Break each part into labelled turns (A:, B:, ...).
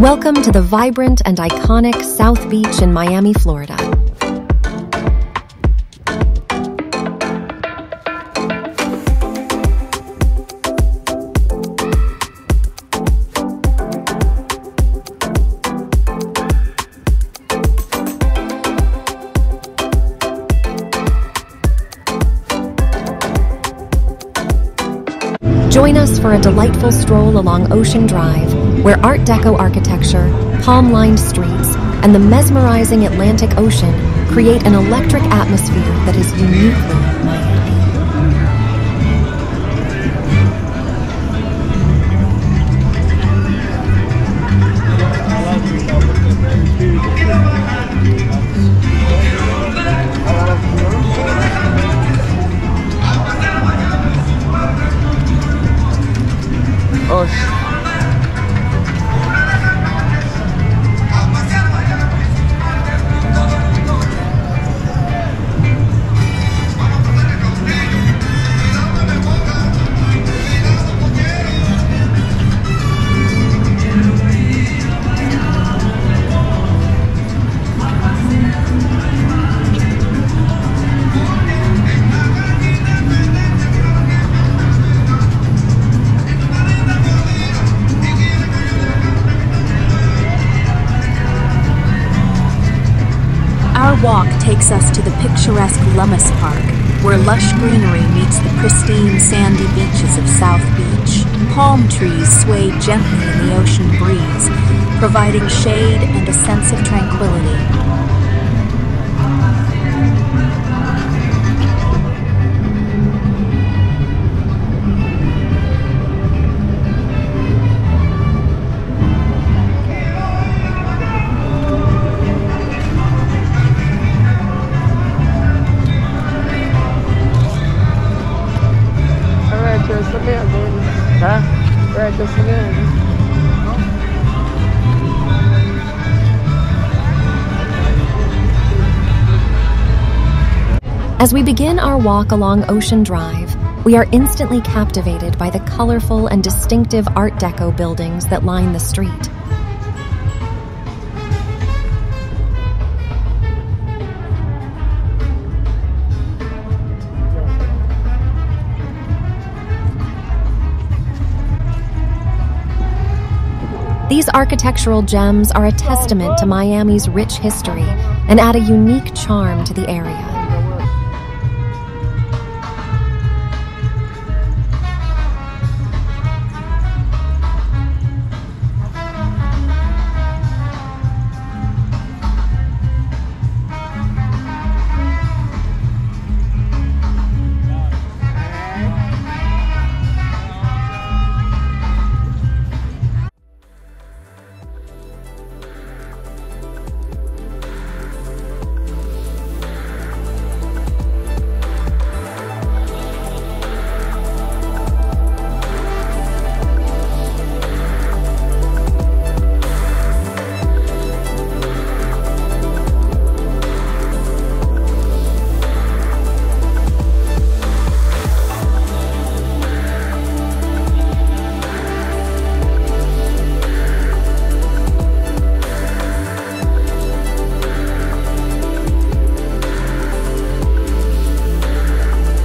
A: Welcome to the vibrant and iconic South Beach in Miami, Florida. Join us for a delightful stroll along Ocean Drive, where Art Deco architecture, palm lined streets, and the mesmerizing Atlantic Ocean create an electric atmosphere that is uniquely
B: takes us to the picturesque Lummus Park, where lush greenery meets the pristine sandy beaches of South Beach. Palm trees sway gently in the ocean breeze, providing shade and a sense of tranquility.
A: As we begin our walk along Ocean Drive, we are instantly captivated by the colorful and distinctive Art Deco buildings that line the street. These architectural gems are a testament to Miami's rich history and add a unique charm to the area.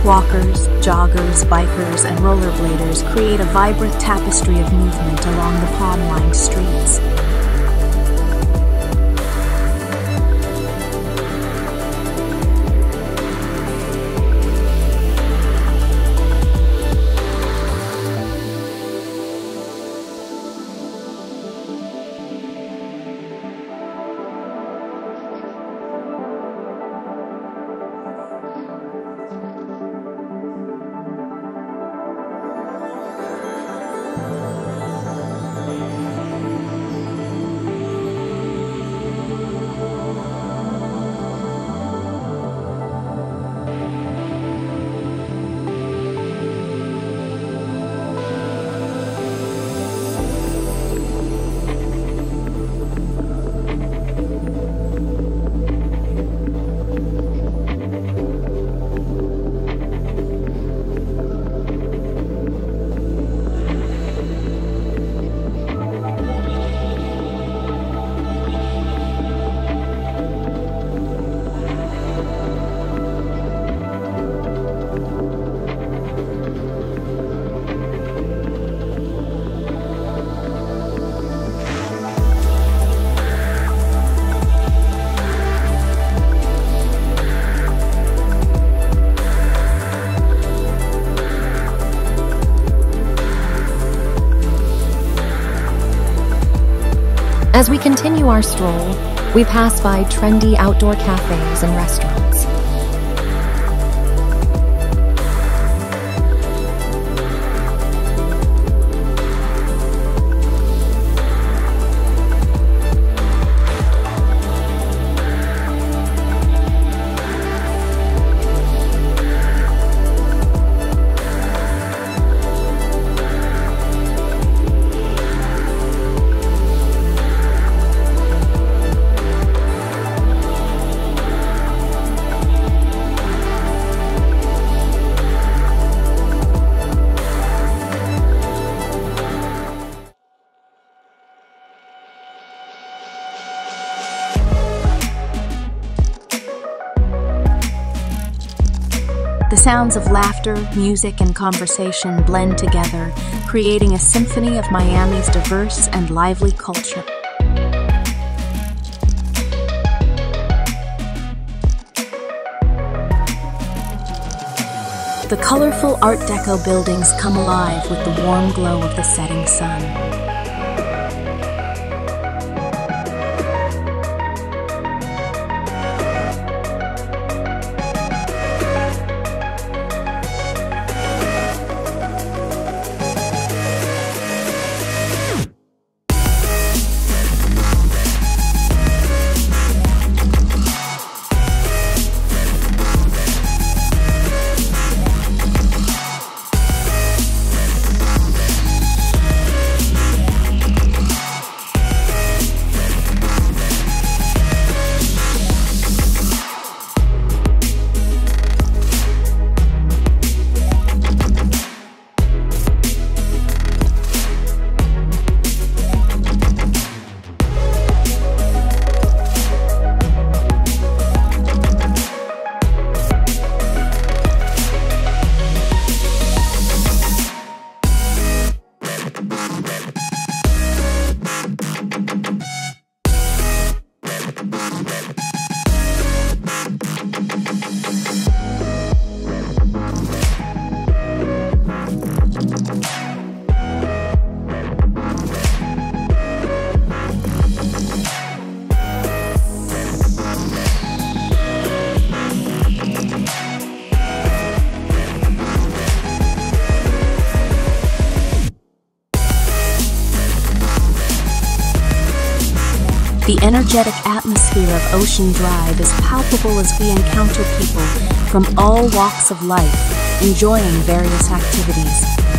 B: Walkers, joggers, bikers, and rollerbladers create a vibrant tapestry of movement along the palm lined streets.
A: As we continue our stroll, we pass by trendy outdoor cafes and restaurants.
B: The sounds of laughter, music, and conversation blend together, creating a symphony of Miami's diverse and lively culture. The colorful Art Deco buildings come alive with the warm glow of the setting sun. Energetic atmosphere of Ocean Drive is palpable as we encounter people from all walks of life enjoying various activities.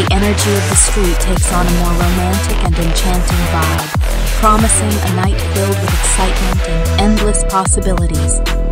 B: The energy of the street takes on a more romantic and enchanting vibe, promising a night filled with excitement and endless possibilities.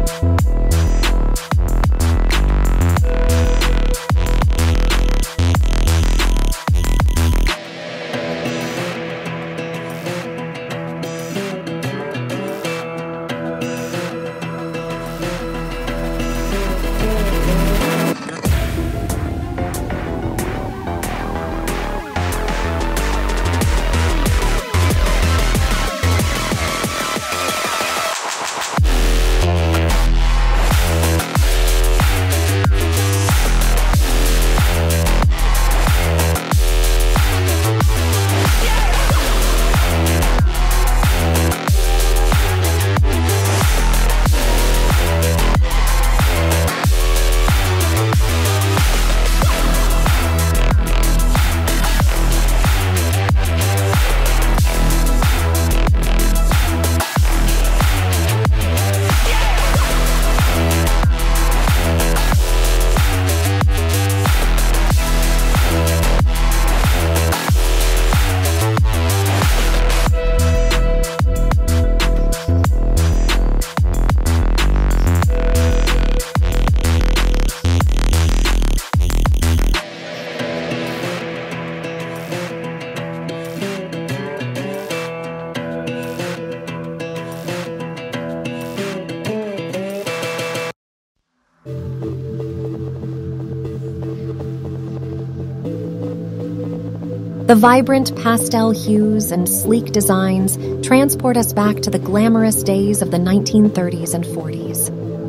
A: The vibrant pastel hues and sleek designs transport us back to the glamorous days of the 1930s and 40s.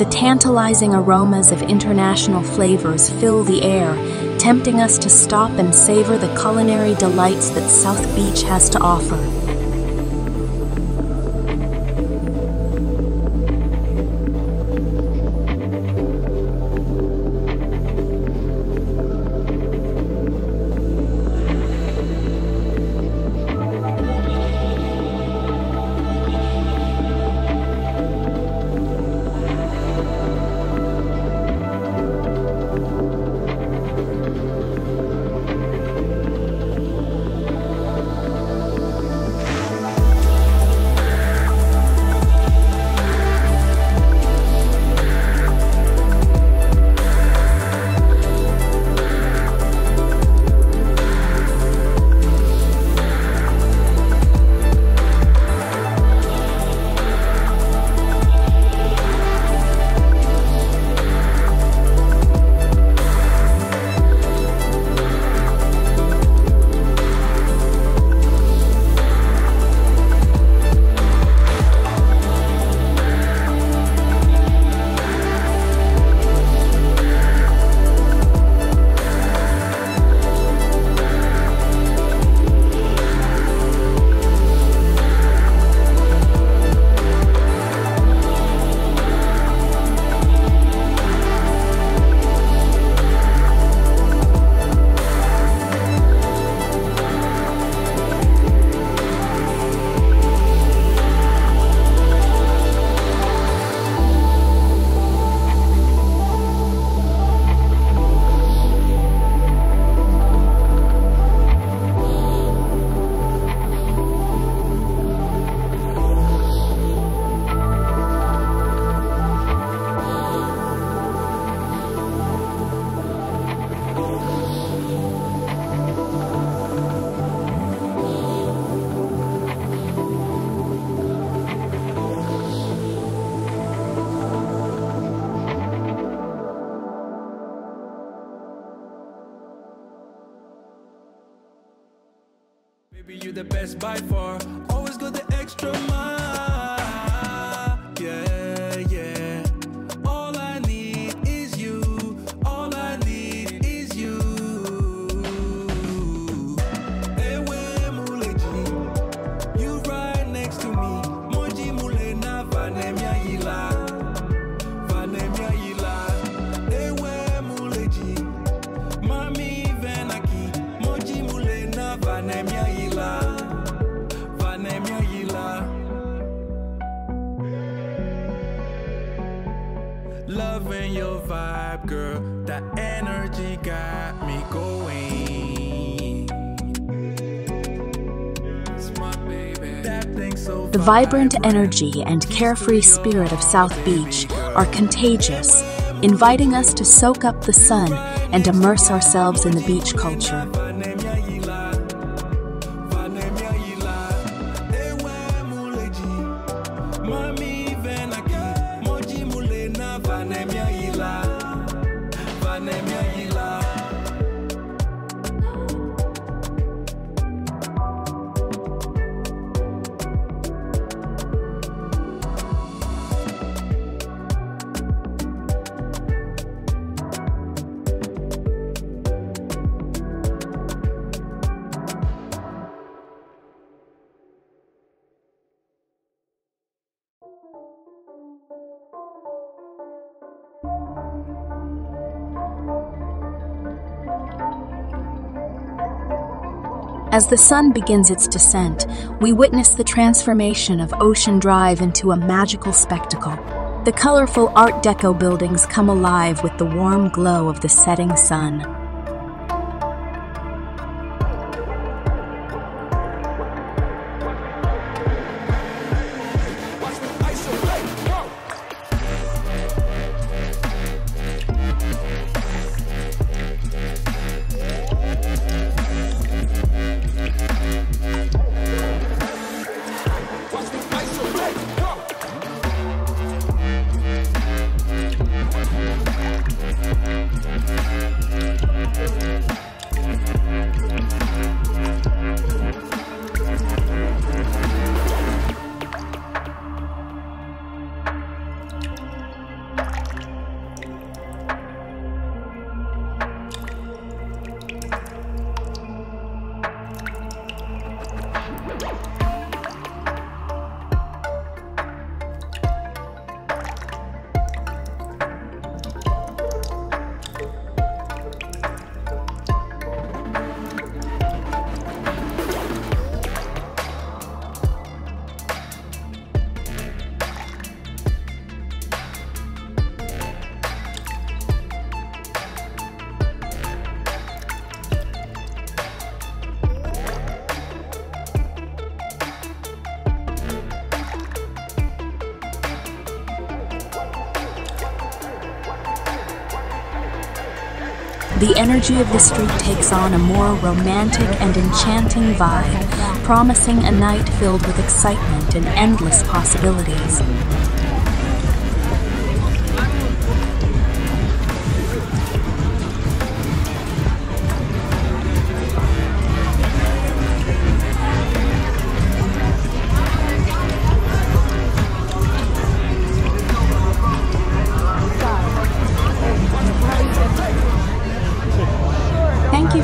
B: The tantalizing aromas of international flavors fill the air, tempting us to stop and savor the culinary delights that South Beach has to offer.
C: The best by far. Always go the extra mile.
B: The vibrant energy and carefree spirit of South Beach are contagious, inviting us to soak up the sun and immerse ourselves in the beach culture. As the sun begins its descent, we witness the transformation of Ocean Drive into a magical spectacle. The colorful Art Deco buildings come alive with the warm glow of the setting sun. The energy of the street takes on a more romantic and enchanting vibe, promising a night filled with excitement and endless possibilities.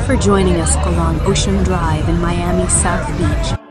B: For joining us along Ocean Drive in Miami's South Beach.